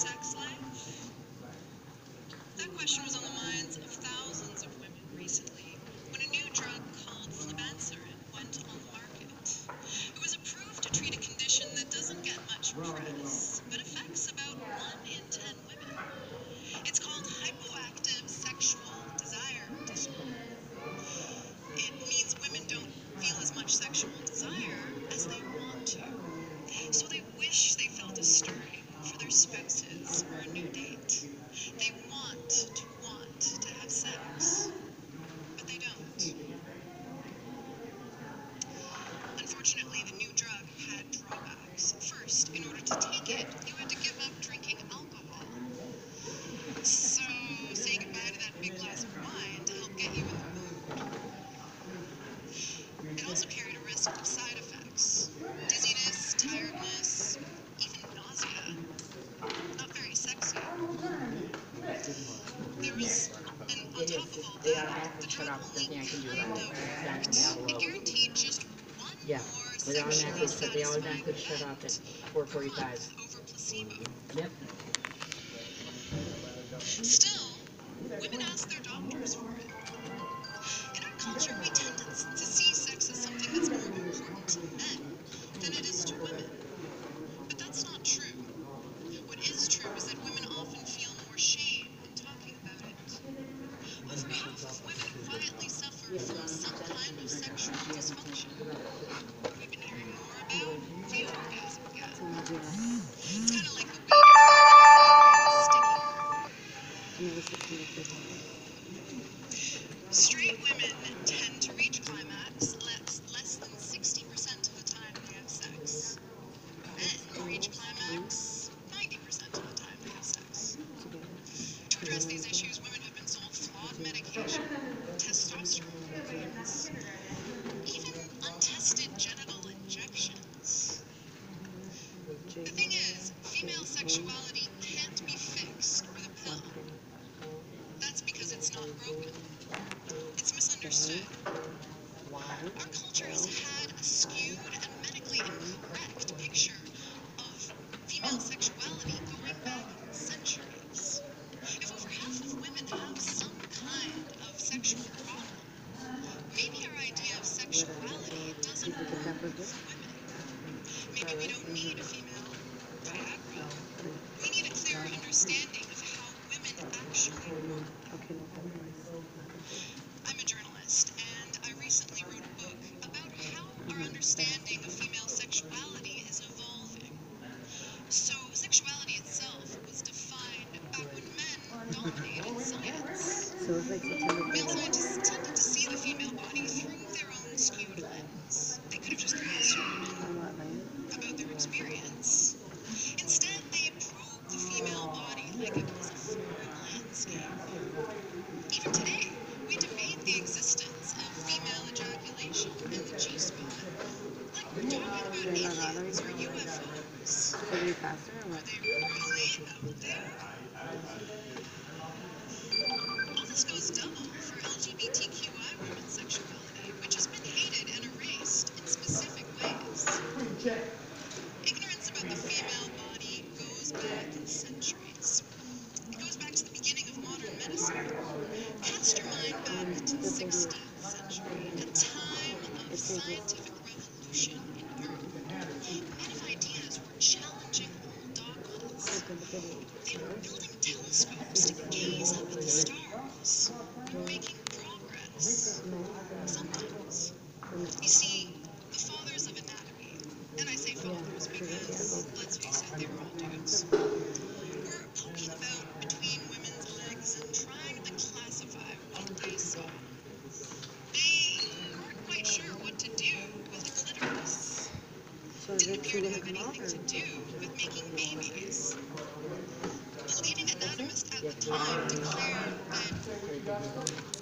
sex life? That question was on the minds of thousands of women recently when a new drug called flibanserin went on the market. It was approved to treat a condition that doesn't get much press, but affects about one in ten women. It's called hypoactive sexual desire disorder. It means women don't feel as much sexual desire as they want to. So they wish they felt a stirring for their spouses or a new date. They want to want to have sex, but they don't. Unfortunately, the new drug had drawbacks. First, in order to take it, you had to give up drinking alcohol. So, say goodbye to that big glass of wine to help get you in the mood. It also carried a risk of side effects dizziness, tiredness, even nausea. Not very sexy. There was, and on It top is. of all They are that, have the to shut off. only Nothing I can do about it. Down It below. guaranteed just one Yeah. more They're all sexually automatically shut. They automatically shut off at four forty-five. month over placebo. Yep. Still, women ask their doctors for it. Address these issues, women have been sold flawed medication, testosterone pills, even untested genital injections. The thing is, female sexuality can't be fixed with a pill. That's because it's not broken. It's misunderstood. Our culture has had a skewed and medically incorrect picture of female sexuality going back centuries. If over half of women have some kind of sexual problem, maybe our idea of sexuality doesn't work for women. Maybe we don't need a female Viagra. We need a clearer understanding of how women actually work. I'm a journalist, and I recently wrote a book about how our understanding of female sexuality is evolving. So, sexuality itself was defined back when men dominated science. Male scientists aliens or UFOs. Are they really out there? All this goes double for LGBTQI women's sexuality, which has been hated and erased in specific ways. Ignorance about the female body goes back centuries. It goes back to the beginning of modern medicine. Cast your mind back to the 16th century, a time of scientific revolution in Europe. Let's face it, they were all dudes, were poking about between women's legs and trying to classify what they saw. They weren't quite sure what to do with the clitoris. Didn't appear to have anything to do with making babies. The leading anatomist at the time declared that